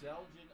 Selgin